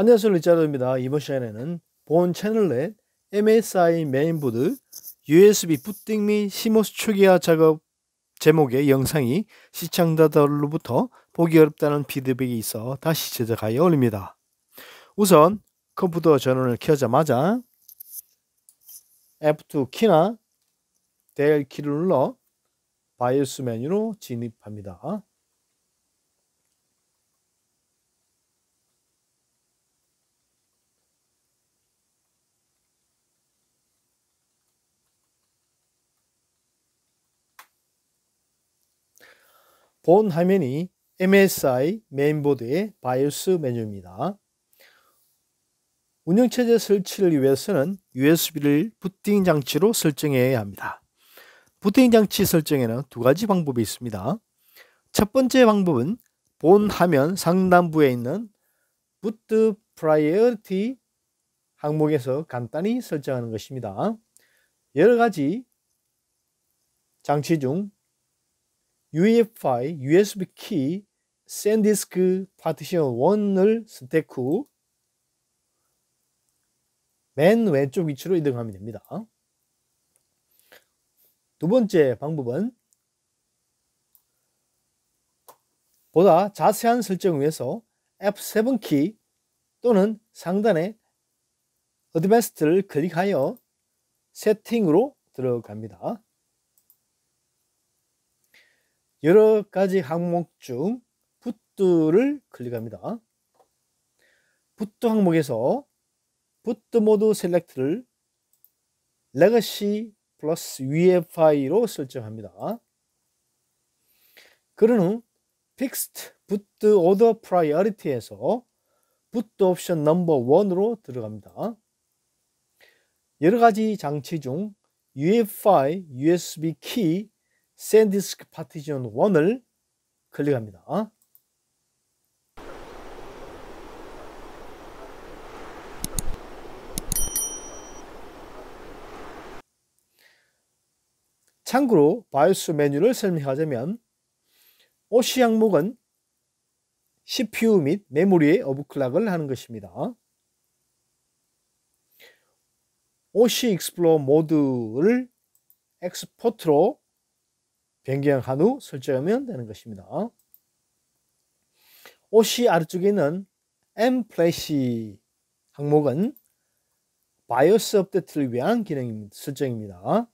안녕하세요 리차드입니다. 이번 시간에는 본 채널 내 MSI 메인보드 USB 부팅 및 CMOS 초기화 작업 제목의 영상이 시청자들로부터 보기 어렵다는 피드백이 있어 다시 제작하여 올립니다. 우선 컴퓨터 전원을 켜자마자 F2 키나 Del 키를 눌러 바이오스 메뉴로 진입합니다. 본 화면이 MSI 메인보드의 바이오스 메뉴입니다. 운영체제 설치를 위해서는 USB를 부팅 장치로 설정해야 합니다. 부팅 장치 설정에는 두 가지 방법이 있습니다. 첫 번째 방법은 본 화면 상단부에 있는 Boot Priority 항목에서 간단히 설정하는 것입니다. 여러 가지 장치 중 UEFI USB Key SanDisk Partition 1을 선택 후 맨 왼쪽 위치로 이동하면 됩니다. 두 번째 방법은 보다 자세한 설정을 위해서 F7 키 또는 상단의 Advanced를 클릭하여 세팅으로 들어갑니다. 여러 가지 항목 중 Boot를 클릭합니다. Boot 항목에서 Boot Mode Select를 Legacy Plus UEFI로 설정합니다. 그런 후 Fixed Boot Order Priority에서 Boot Option Number 1으로 들어갑니다. 여러 가지 장치 중 UEFI USB Key SanDisk Partition 1을 클릭합니다. 참고로 바이오스 메뉴를 설명하자면 OC 항목은 CPU 및 메모리의 overclock을 하는 것입니다. OC Explore Mode를 Expert로 변경한 후 설정하면 되는 것입니다. OC 아래쪽에 있는 M Flash 항목은 바이오스 업데이트를 위한 기능 설정입니다.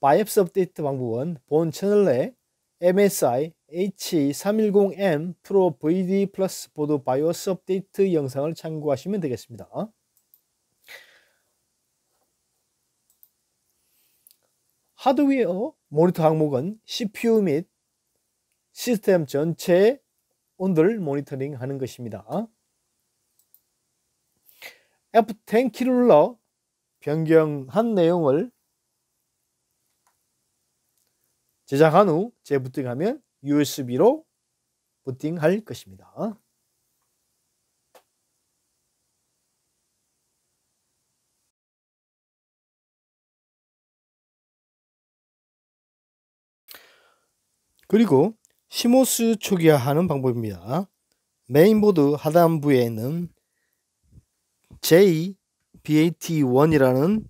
바이오스 업데이트 방법은 본 채널 내 MSI H310M Pro VD Plus 보드 바이오스 업데이트 영상을 참고하시면 되겠습니다. 하드웨어 모니터 항목은 CPU 및 시스템 전체의 온도를 모니터링 하는 것입니다. F10 키를 눌러 변경한 내용을 제작한 후 재부팅하면 USB로 부팅할 것입니다. 그리고 시모스 초기화하는 방법입니다. 메인보드 하단부에 있는 JBAT1이라는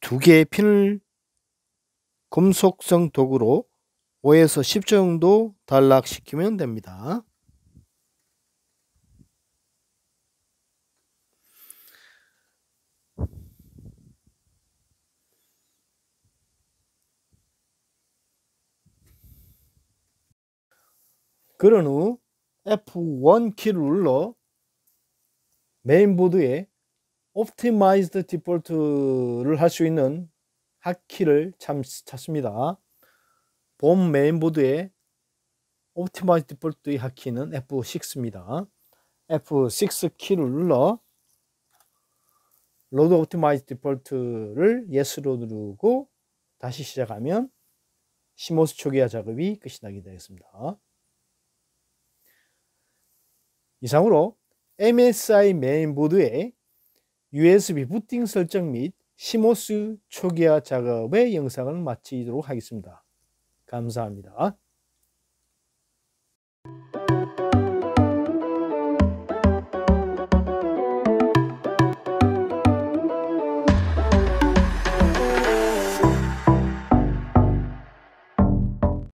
두 개의 핀을 금속성 도구로 5에서 10 정도 단락시키면 됩니다. 그런 후 F1 키를 눌러 메인보드에 Optimized Default를 할 수 있는 핫키를 찾습니다. 본 메인보드에 Optimized Default의 핫키는 F6입니다. F6 키를 눌러 Load Optimized Default를 Yes로 누르고 다시 시작하면 시모스 초기화 작업이 끝이 나게 되겠습니다. 이상으로 MSI 메인보드의 USB 부팅 설정 및 시모스 초기화 작업의 영상을 마치도록 하겠습니다. 감사합니다.